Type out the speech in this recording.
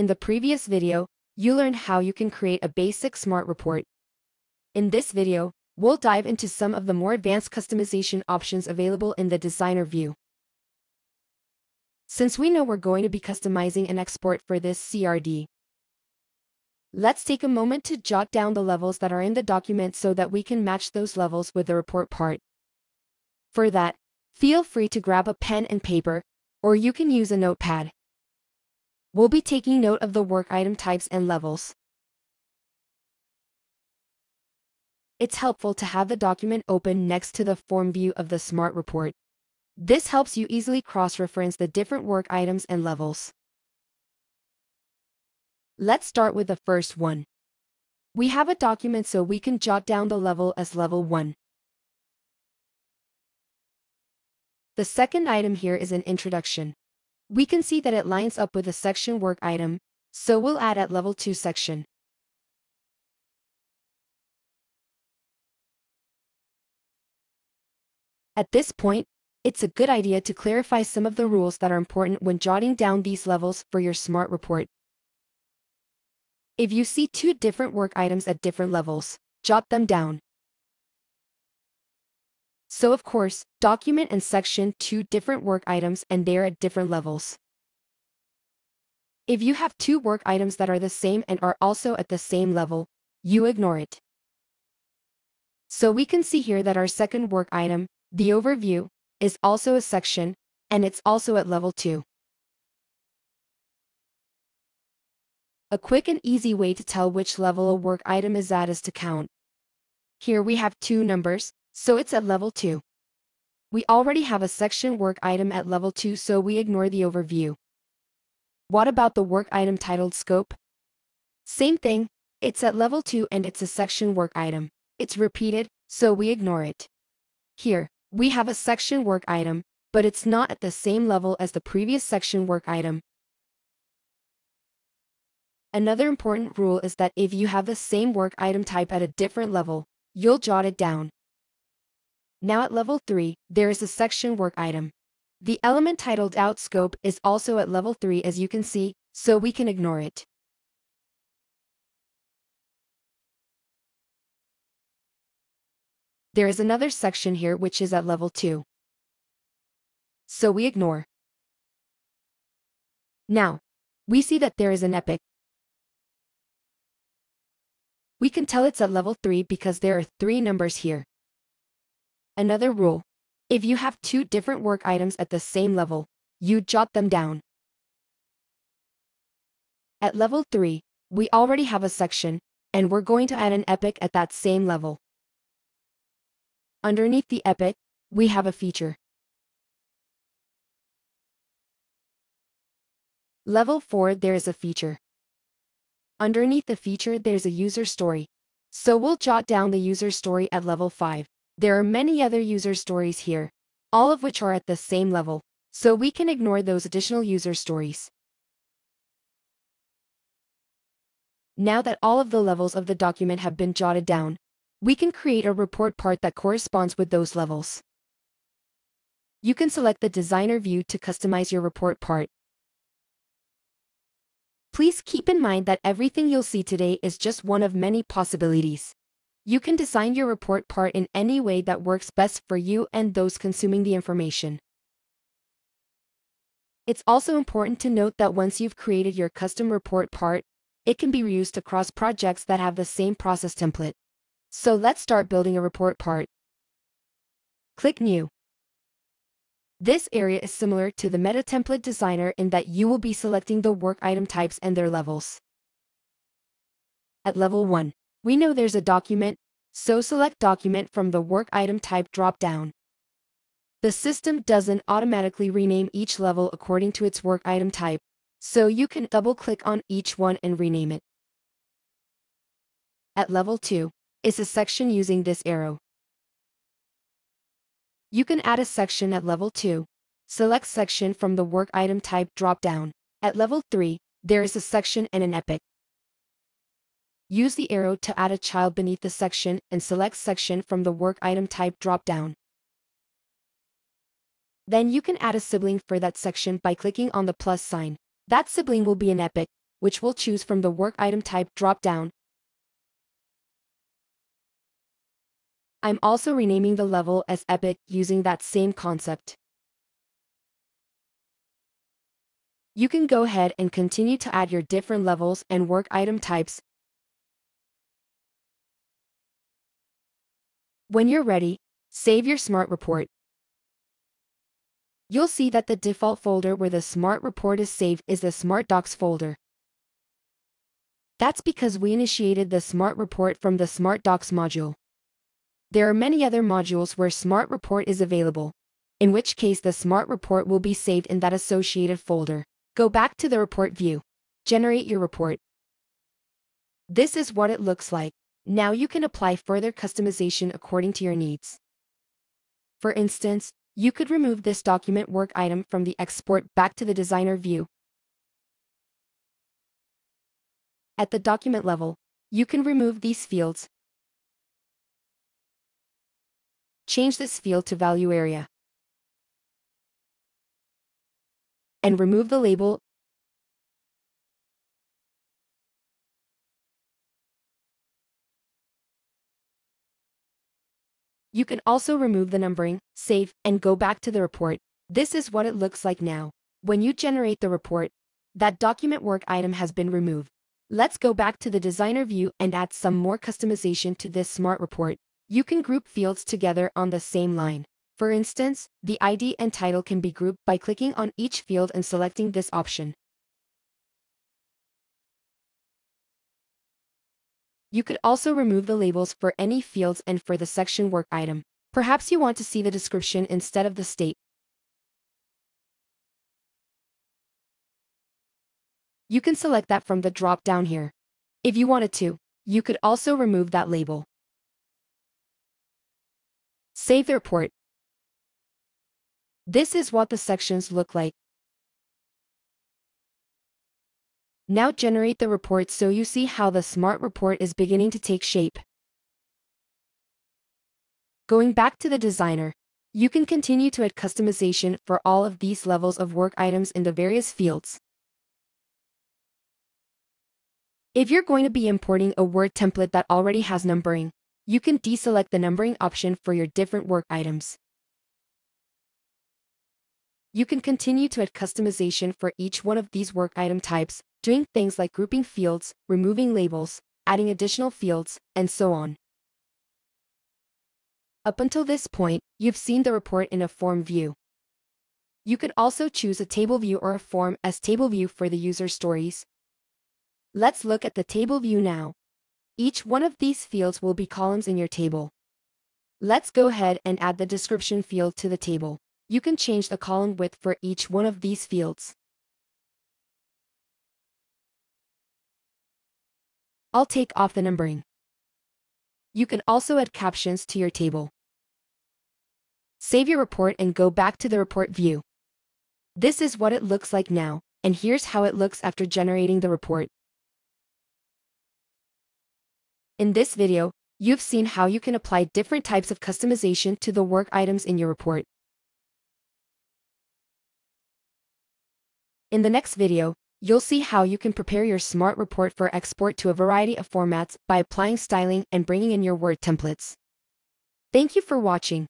In the previous video, you learned how you can create a basic smart report. In this video, we'll dive into some of the more advanced customization options available in the designer view. Since we know we're going to be customizing an export for this CRD, let's take a moment to jot down the levels that are in the document so that we can match those levels with the report part. For that, feel free to grab a pen and paper, or you can use a notepad. We'll be taking note of the work item types and levels. It's helpful to have the document open next to the form view of the Smart Report. This helps you easily cross-reference the different work items and levels. Let's start with the first one. We have a document so we can jot down the level as level 1. The second item here is an introduction. We can see that it lines up with the section work item, so we'll add at level 2 section. At this point, it's a good idea to clarify some of the rules that are important when jotting down these levels for your smart report. If you see two different work items at different levels, jot them down. So of course, document and section two different work items and they're at different levels. If you have two work items that are the same and are also at the same level, you ignore it. So we can see here that our second work item, the overview, is also a section, and it's also at level 2. A quick and easy way to tell which level a work item is at is to count. Here we have two numbers, so it's at level 2. We already have a section work item at level 2 so we ignore the overview. What about the work item titled scope? Same thing, it's at level 2 and it's a section work item. It's repeated, so we ignore it. Here, we have a section work item, but it's not at the same level as the previous section work item. Another important rule is that if you have the same work item type at a different level, you'll jot it down. Now at level 3, there is a section work item. The element titled out scope is also at level 3 as you can see, so we can ignore it. There is another section here which is at level 2. So we ignore. Now, we see that there is an epic. We can tell it's at level 3 because there are three numbers here. Another rule. If you have two different work items at the same level, you jot them down. At level 3, we already have a section, and we're going to add an epic at that same level. Underneath the epic, we have a feature. Level 4 there is a feature. Underneath the feature there's a user story. So we'll jot down the user story at level 5. There are many other user stories here, all of which are at the same level, so we can ignore those additional user stories. Now that all of the levels of the document have been jotted down, we can create a report part that corresponds with those levels. You can select the designer view to customize your report part. Please keep in mind that everything you'll see today is just one of many possibilities. You can design your report part in any way that works best for you and those consuming the information. It's also important to note that once you've created your custom report part, it can be reused across projects that have the same process template. So let's start building a report part. Click New. This area is similar to the Meta Template Designer in that you will be selecting the work item types and their levels. At level 1, we know there's a document, so select Document from the Work Item Type drop-down. The system doesn't automatically rename each level according to its work item type, so you can double-click on each one and rename it. At level 2, is a section using this arrow. You can add a section at level 2. Select Section from the Work Item Type drop-down. At level 3, there is a section and an epic. Use the arrow to add a child beneath the section and select Section from the Work Item Type drop-down. Then you can add a sibling for that section by clicking on the plus sign. That sibling will be an epic, which we'll choose from the work item type drop-down. I'm also renaming the level as Epic using that same concept. You can go ahead and continue to add your different levels and work item types. When you're ready, save your Smart Report. You'll see that the default folder where the Smart Report is saved is the Smart Docs folder. That's because we initiated the Smart Report from the Smart Docs module. There are many other modules where Smart Report is available, in which case the Smart Report will be saved in that associated folder. Go back to the report view. Generate your report. This is what it looks like. Now you can apply further customization according to your needs. For instance, you could remove this document work item from the export back to the designer view. At the document level, you can remove these fields. Change this field to value area. and remove the label You can also remove the numbering, save, and go back to the report. This is what it looks like now. When you generate the report, that document work item has been removed. Let's go back to the designer view and add some more customization to this smart report. You can group fields together on the same line. For instance, the ID and title can be grouped by clicking on each field and selecting this option. You could also remove the labels for any fields and for the section work item. Perhaps you want to see the description instead of the state. You can select that from the drop-down here. If you wanted to, you could also remove that label. Save the report. This is what the sections look like. Now generate the report so you see how the smart report is beginning to take shape. Going back to the designer, you can continue to add customization for all of these levels of work items in the various fields. If you're going to be importing a Word template that already has numbering, you can deselect the numbering option for your different work items. You can continue to add customization for each one of these work item types, doing things like grouping fields, removing labels, adding additional fields, and so on. Up until this point, you've seen the report in a form view. You could also choose a table view or a form as table view for the user stories. Let's look at the table view now. Each one of these fields will be columns in your table. Let's go ahead and add the description field to the table you can change the column width for each one of these fields. I'll take off the numbering. You can also add captions to your table. Save your report and go back to the report view. This is what it looks like now, and here's how it looks after generating the report. In this video, you've seen how you can apply different types of customization to the work items in your report. In the next video, you'll see how you can prepare your smart report for export to a variety of formats by applying styling and bringing in your Word templates. Thank you for watching.